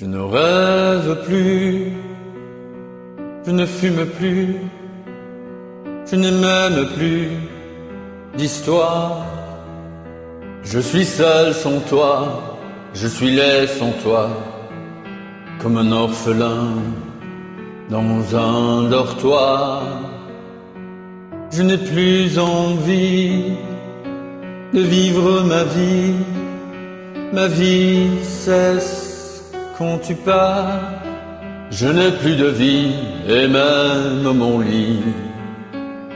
Je ne rêve plus, je ne fume plus, je n'ai même plus. D'histoire. Je suis seul sans toi, je suis laid sans toi, comme un orphelin dans un dortoir. Je n'ai plus envie de vivre ma vie, ma vie cesse quand tu pars, je n'ai plus de vie et même mon lit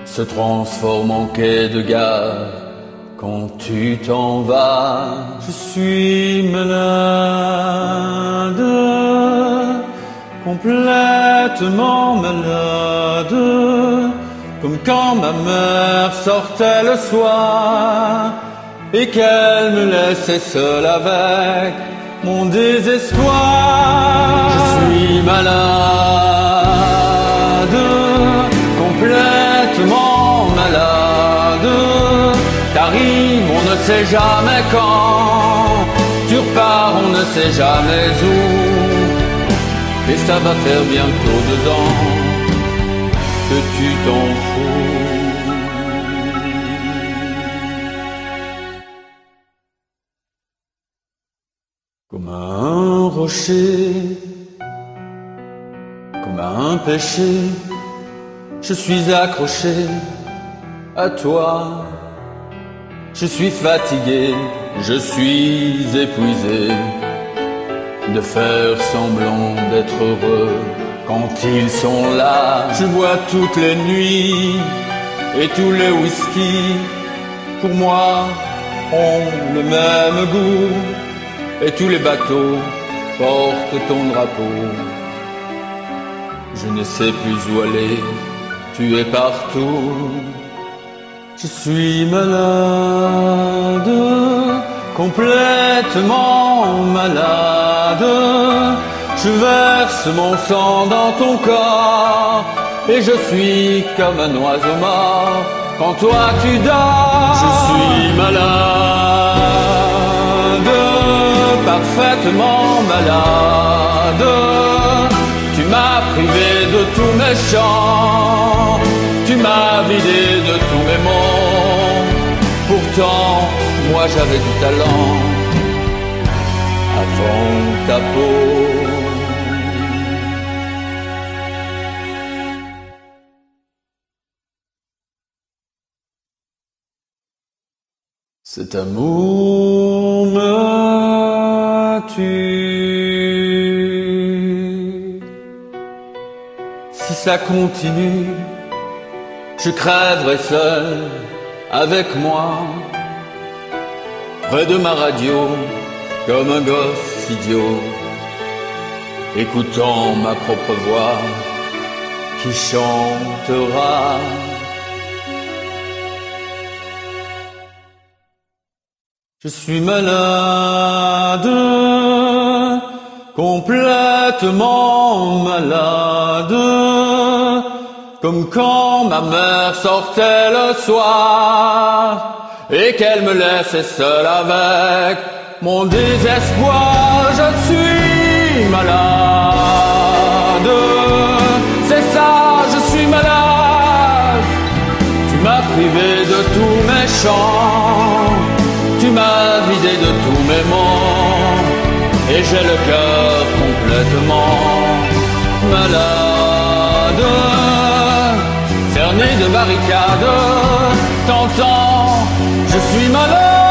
se transforme en quai de gare quand tu t'en vas. Je suis malade, complètement malade, comme quand ma mère sortait le soir et qu'elle me laissait seule avec mon désespoir. Je suis malade, complètement malade. T'arrives, on ne sait jamais quand. Tu repars, on ne sait jamais où. Et ça va faire bientôt deux ans que tu t'en fous. Comme un rocher, comme un péché, je suis accroché à toi. Je suis fatigué, je suis épuisé de faire semblant d'être heureux quand ils sont là. Je bois toutes les nuits et tous les whisky, pour moi, ont le même goût et tous les bateaux portent ton drapeau. Je ne sais plus où aller, tu es partout. Je suis malade, complètement malade. Je verse mon sang dans ton corps et je suis comme un oiseau mort quand toi tu dors. Je suis malade parfaitement malade. Tu m'as privé de tous mes chants, tu m'as vidé de tous mes mots. Pourtant, moi j'avais du talent avant ta peau. Cet amour me Si ça continue, je crèverai seul avec moi, près de ma radio, comme un gosse idiot, écoutant ma propre voix qui chantera. Je suis malade, complètement malade, comme quand ma mère sortait le soir et qu'elle me laissait seule avec mon désespoir. Je suis malade, c'est ça, je suis malade. Tu m'as privé de tous mes chants et j'ai le cœur complètement malade, cerné de barricades. T'entends, je suis malade.